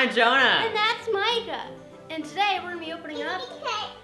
I'm Jonah. And that's Micah. And today we're gonna be opening up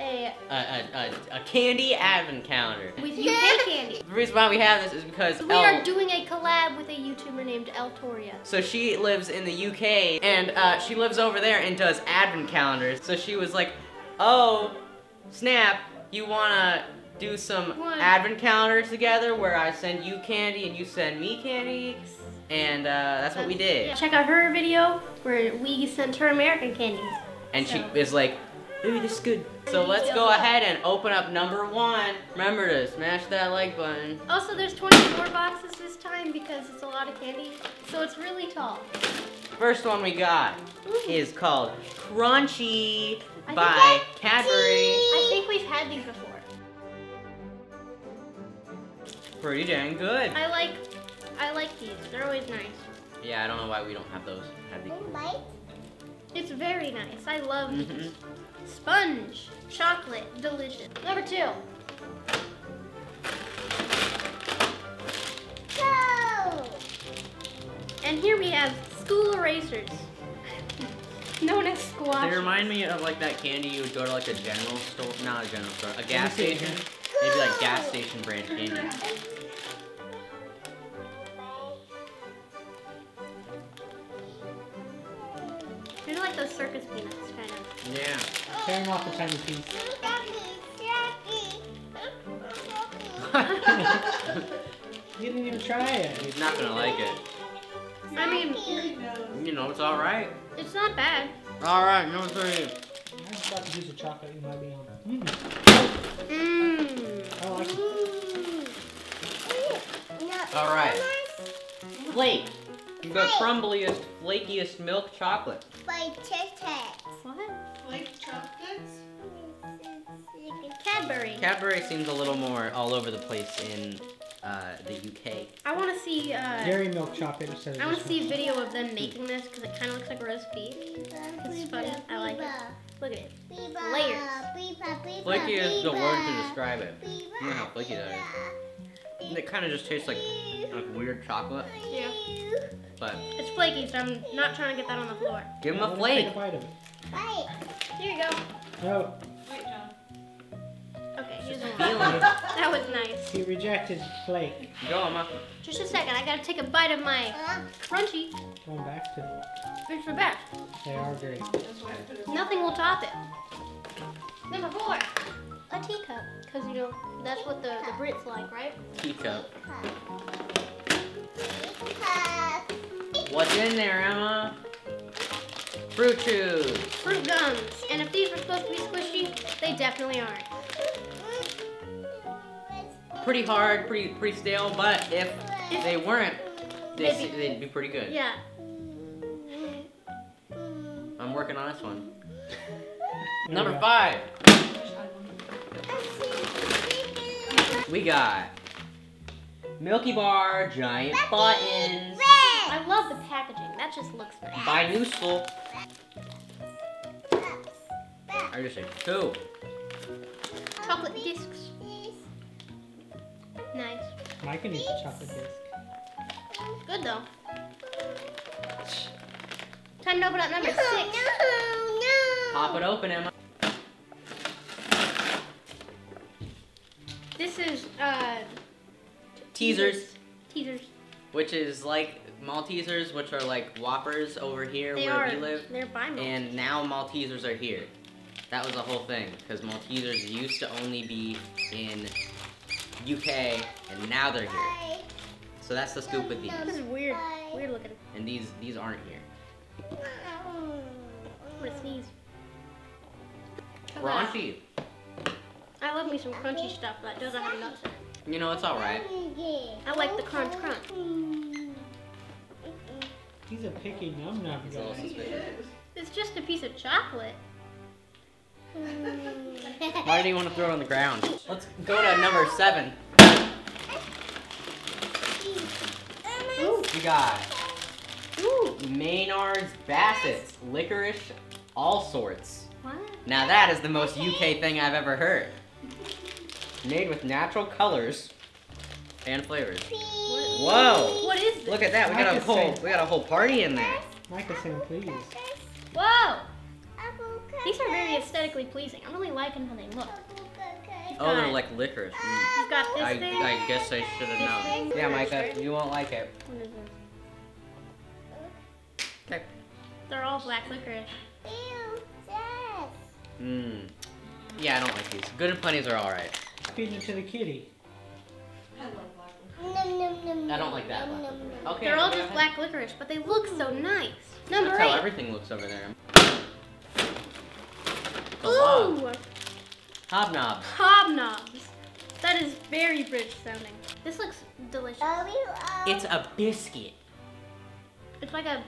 a A, a, a, a candy advent calendar. with UK candy. The reason why we have this is because We El- are doing a collab with a YouTuber named Eltoria. So she lives in the UK, and uh, she lives over there and does advent calendars. So she was like, "Oh, snap! You wanna do some What? advent calendars together where I send you candy and you send me candy?" And uh, that's what we did. Check out her video where we sent her American candies. And she is like, "Ooh, this is good." So let's go ahead and open up number one. Remember to smash that like button. Also, there's 24 boxes this time because it's a lot of candy, so it's really tall. First one we got is called Crunchie I by Cadbury. I think we've had these before. Pretty dang good. I like, I like these. They're always nice. Yeah, I don't know why we don't have those. Have these. It's very nice. I love these. Mhm. Sponge, chocolate, delicious. Number two. Go! And here we have school erasers, known as squash. They remind me of like that candy you would go to like a general store, not a general store, a gas station. Maybe like gas station brand candy. Like those circus peanuts, kind of. Yeah. Tearing off the tiny piece. You didn't even try it. He's not gonna like it. I mean, You know, it's alright. it's not bad. Alright, number three. I just got a piece of chocolate you might be on. Mm, Mmm. I like it. Alright. Flake. The crumbliest, flakiest milk chocolate. What? Flake chocolates? Cadbury. Cadbury seems a little more all over the place in uh, the UK. I want to see. Uh, Dairy milk chocolate instead of I want to this see a video of them making this because it kind of looks like roast beef. It's funny. I like it. Look at it. Layers. Flaky is the word to describe it. You know how flaky that is. And it kind of just tastes like, like weird chocolate, Yeah. but It's flaky, so I'm not trying to get that on the floor. give him one. a Take a bite of it. Here you go. No, Wait, John. Okay, here's Just one. That was nice. he rejected flake. Go, Emma. Just a second. I gotta take a bite of my Crunchie. Going back to It's the best. they are great. I put. Nothing will top it. Number four. A teacup. Because, you know, that's what the, the Brits like, right? Teacup. What's in there, Emma? Fruit chews. Fruit gums. And if these were supposed to be squishy, they definitely aren't. Pretty hard, pretty pretty stale, but if they weren't, they'd, They'd be- pretty good. Yeah. I'm working on this one. Number five, we got Milky Bar Giant Buttons I love the packaging. That just looks nice. by Nestle. I just say two. Chocolate discs. Nice. Micah needs a chocolate disc. Good though. Time to open up number six. No, no. Pop it open, Emma. This is uh Teasers, teasers. which is like Maltesers, which are like Whoppers over here They where are. we live. They're by me. And now Maltesers are here. That was the whole thing, because Maltesers used to only be in UK, and now they're here. So that's the scoop with these. This is weird. Weird looking. And these these aren't here. I'm gonna sneeze. Raunchy. I love me some crunchy stuff that doesn't have nuts in it. You know, it's alright. I like the crunch crunch. He's a picky num num It's guy. It's just a piece of chocolate. Why do you want to throw it on the ground? Let's go to number seven. Ooh, We got Ooh. Maynard's Bassett's Licorice Allsorts. What? Now that is the most UK thing I've ever heard. Made with natural colors and flavors. Whoa! What is this? Look at that, we got a whole we got a whole party in there. Micah saying please. Whoa! These are very aesthetically pleasing. I'm really liking how they look. Oh, they're like licorice. Mm. You've got this I, thing. I guess I should have known. thing? Yeah, Micah, you won't like it. What is this? Okay. They're all black licorice. Mmm. Yeah, I don't like these. Good and plenties are alright. Feed it to the kitty. I love black one. I don't like that one. Okay. They're all just black licorice, but they look so nice. Number That's how eight. everything looks over there. The log. Ooh, Hobnobs. hobnobs. That is very British sounding. This looks delicious. It's a biscuit. It's like a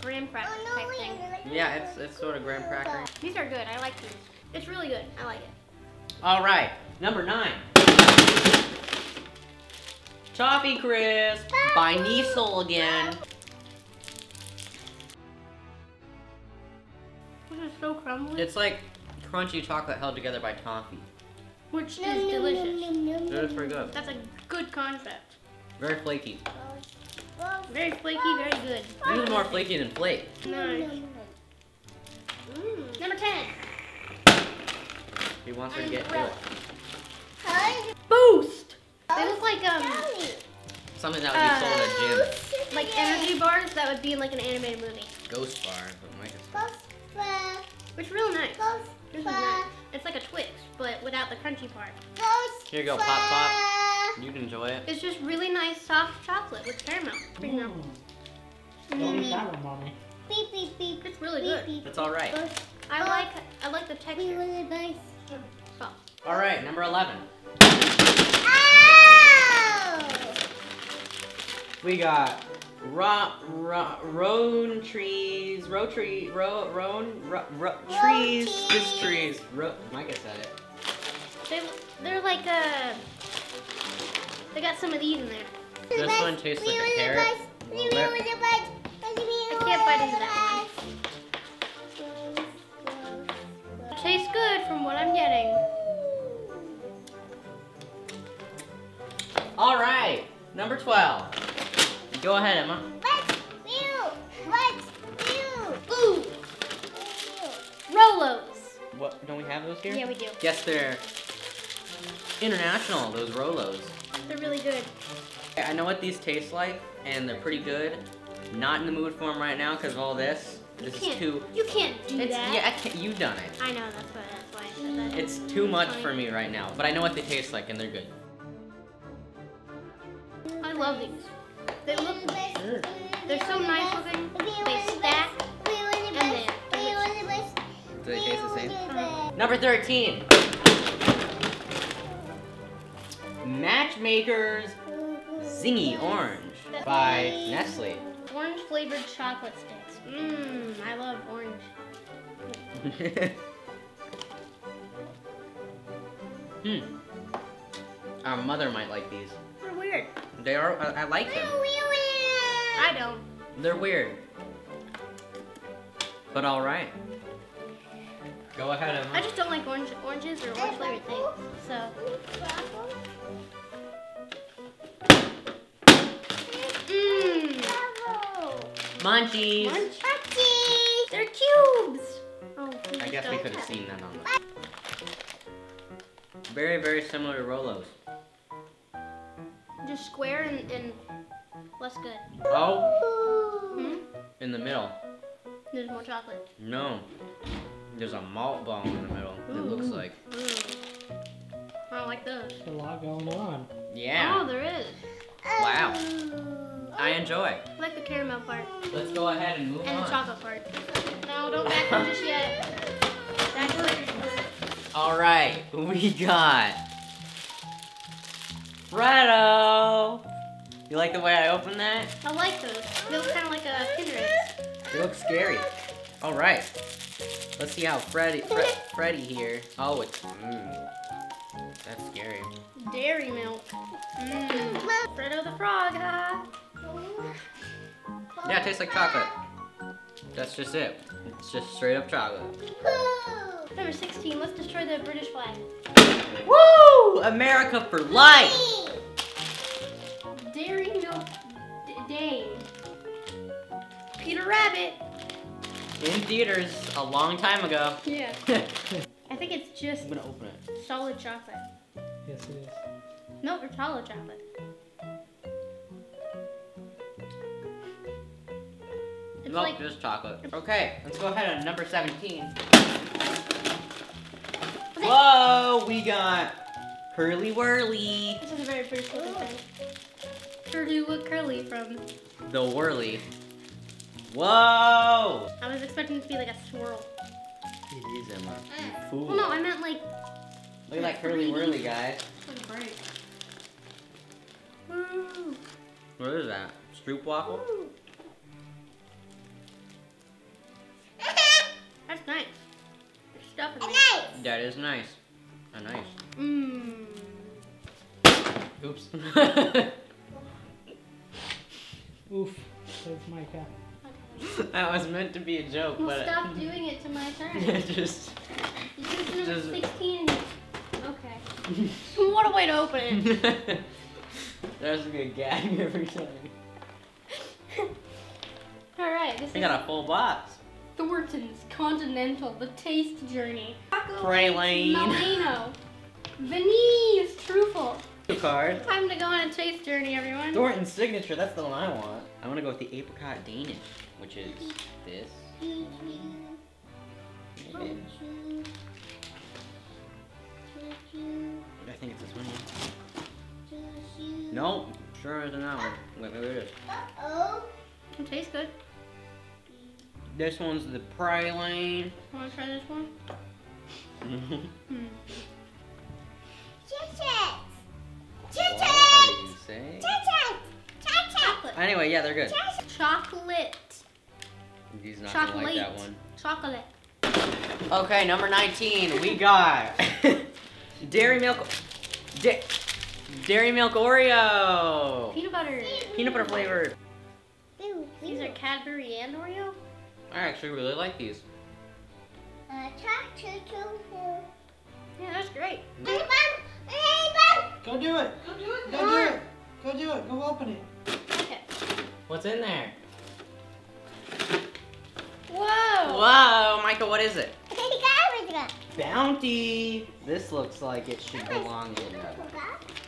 graham cracker type thing. Yeah, it's it's sort of graham cracker. These are good. I like these. It's really good. I like it. All right, number nine. Toffee Crisp by Nestle again. This is so crumbly, It's like crunchy chocolate held together by toffee. which is delicious. That is pretty good. That's a good concept. Very flaky. Very flaky, very good. This is more flaky than flake. Nice. Number 10. He wants her to get to it. Boost! They look like um Something that would be sold at gym. like energy bars that would be in like an animated movie. Ghost bar. is what Micah said. Which is real nice. This is nice. It's like a Twix, but without the crunchy part. Ghost Here you go, Pop Pop. You'd enjoy it. It's just really nice soft chocolate with caramel. Mm. Don't eat that one, mommy. It's really good. It's all right. I like I like the texture. All right, number 11. We got ro, ro, Rowntrees, ro tree, ro, roan, ro, ro, trees, this trees. Ro, Micah said it. They they're like uh they got some of these in there. This one tastes like a carrot. a little bit. I can't bite into that one. Tastes good from what I'm getting. All right, number 12. Go ahead, Emma. Let's build. Let's build. Ooh, Rolos. What, don't we have those here? Yeah, we do. Yes, they're international, those Rolos. They're really good. I know what these taste like, and they're pretty good. Not in the mood for them right now because of all this. This you is can't, too. You can't do It's, that. yeah, I can't, you've done it. I know that's why that's why I said that. It's too much for me right now, but I know what they taste like, and they're good. I love these. They look Sure. they're so nice looking. They stack and they Do they taste the same? Uh-huh. Number 13. Matchmakers Zingy Orange by Nestle. orange flavored chocolate sticks. Mmm, I love orange. hmm. Our mother might like these. They're weird. They are. I, I like them. I don't. They're weird. But all right. Go ahead, Emma. I just don't like orange oranges or orange flavored things. So mmm. Munchies. Munch- They're cubes. Oh, I guess we could have seen them on the. Very, very similar to Rolos. Just square and, and less good. Oh, Hmm? in the middle. There's more chocolate. No. There's a malt ball in the middle, it looks like. Mm. I don't like those. There's a lot going on. Yeah. Oh, there is. Wow. I enjoy. I like the caramel part Let's go ahead and move on. and the chocolate part. No, don't back them just yet. Back them. Alright, we got. Freddo! You like the way I open that? I like those. They look kind of like a Kinder Eggs. They look scary. Alright. Let's see how Freddy, Fre Freddy here. Oh, it's. Mmm. That's scary. Dairy milk. Mmm. Freddo the frog, huh? Yeah, it tastes like chocolate. That's just it. It's just straight up chocolate. Number 16, let's destroy the British flag. Woo! America for life! Dairy milk D- Dane. Peter Rabbit. In theaters a long time ago. Yeah. I think it's just I'm gonna open it. solid chocolate. Yes, it is. No, it's solid chocolate. It's Nope, like just chocolate. Okay, let's go ahead on number 17. Whoa, we got Curly Wurly. this is a very British looking thing. Curly with curly from. The Whirly. Whoa! I was expecting it to be like a swirl. It is Emma. You eh. fool. Well, no, I meant like. Look at that Curly Wurly, guys. Great. Woo! What is that? Stroop waffle? Woo. That is nice. Oh, nice. Mmm. Oops. Oof. Says Micah. that was meant to be a joke, Well, but stop doing it to my turn. just. You should Just- 16. Okay. what a way to open it. There's a good gag every time. Alright, this I is got a full box. Thornton's Continental, the Taste Journey. Praline. Milano. Venice Truffle. Card. Time to go on a taste journey, everyone. Thornton's signature, that's the one I want. I want to go with the apricot Danish, which is this. Maybe. I think it's this one. yeah. Nope, sure isn't that one. Wait, maybe it is. Uh oh. It tastes good. This one's the praline. Want to try this one? Hmm. what are you saying? Chocolate. Anyway, yeah, they're good. Chocolate. He's not gonna like that Chocolate. one. Chocolate. Okay, number 19, we got Dairy Milk, da- Dairy Milk Oreo, Peanut butter. peanut butter flavored. These are Cadbury and Oreo. I actually really like these. Yeah, that's great. Go do it. Go do it. Go do it. Go do it. Go open it. Okay. What's in there? Whoa. Whoa, Michael, what is it? Bounty. This looks like it should belong in uh,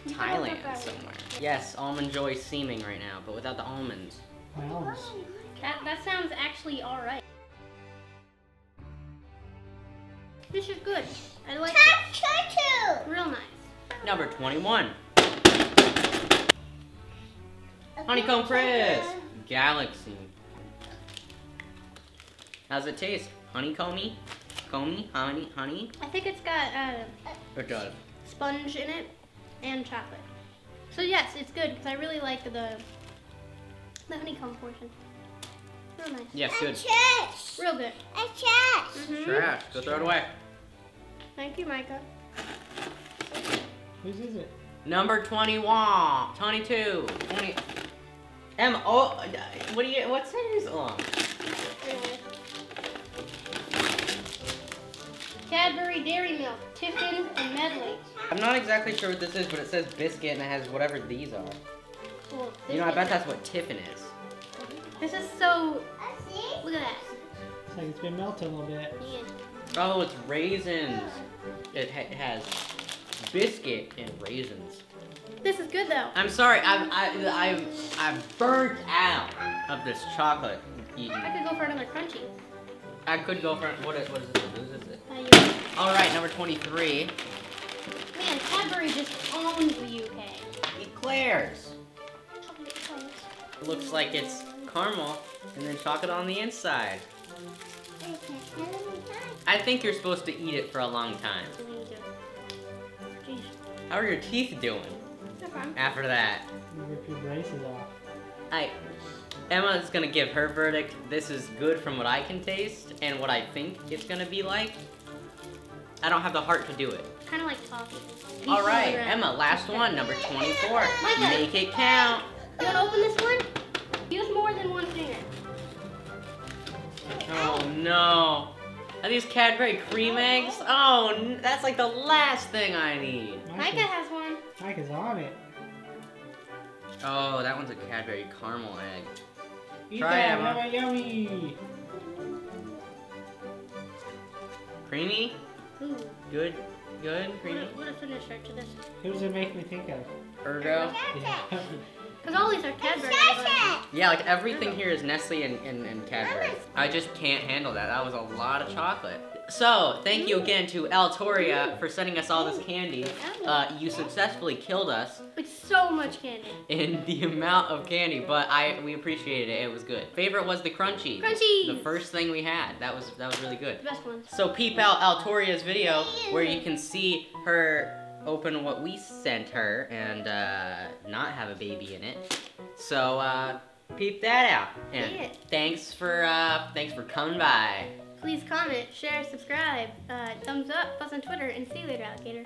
Thailand somewhere. Yes, almond joy seeming right now, but without the almonds. Mounds. That, that sounds actually alright. This is good. I like it. Real nice. Number 21, Honeycomb Crisp Galaxy. How's it taste? Honeycomby? Comey? Honey? Honey? I think it's got uh, It does. sponge in it and chocolate. So yes, it's good because I really like the the honeycomb portion. Real nice. Yes, good. Real good. Mhm. Trash. Go throw it away. Thank you, Micah. Whose is it? Number 21. 22. 20. Emma, oh, what do you, what's yours on? Cadbury Dairy Milk, Tiffin, and Medley. I'm not exactly sure what this is, but it says biscuit and it has whatever these are. Well, You know, I bet that's what Tiffin is. This is so. Look at that. It's like it's been melted a little bit. Yeah. Oh, it's raisins. It, ha- it has biscuit and raisins. This is good though. I'm sorry, I'm I, I'm I'm burnt out of this chocolate eating. I could go for another Crunchie. I could go for what is what is this? What is it? Uh, you- All right, number 23. Man, Cadbury just owns the UK. Eclairs. It looks like it's caramel and then chocolate on the inside. I think you're supposed to eat it for a long time. How are your teeth doing after that? You rip your braces off. I Emma is gonna give her verdict. This is good from what I can taste and what I think it's gonna be like. I don't have the heart to do it. Kind of like toffee. All right, around. Emma, last one, number 24. Micah. Make it count. You want to open this one? Use more than one finger. No. Are these Cadbury cream eggs? Oh, that's like the last thing I need. Micah has one. Micah's on it. Oh, that one's a Cadbury caramel egg. Eat Try that. it, Emma. Yummy, yummy. Creamy? Ooh. Good? Good? What Creamy? a, what a finisher to this. Who does it make me think of? Ergo? Yeah. Because all these are Cadbury. Yeah, like everything here is Nestle and, and, and Cadbury. I just can't handle that. That was a lot of chocolate. So, thank you again to Eltoria for sending us all this candy. Uh, you successfully killed us Like so much candy. in the amount of candy, but I we appreciated it. It was good. Favorite was the crunchy. Crunchies! The first thing we had. That was that was really good. The best ones. So peep out Eltoria's video where you can see her open what we sent her and uh, not have a baby in it. So uh, peep that out. And Yeah. thanks for uh, thanks for coming by. Please comment, share, subscribe, uh, thumbs up, us on Twitter, and see you later, alligator.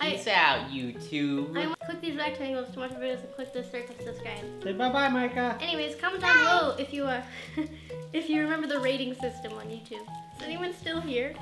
I- Peace out, YouTube. I want to click these rectangles to watch videos and click this circle to subscribe. Say bye bye, Micah. Anyways, comment down below if you uh, if you remember the rating system on YouTube. Is anyone still here?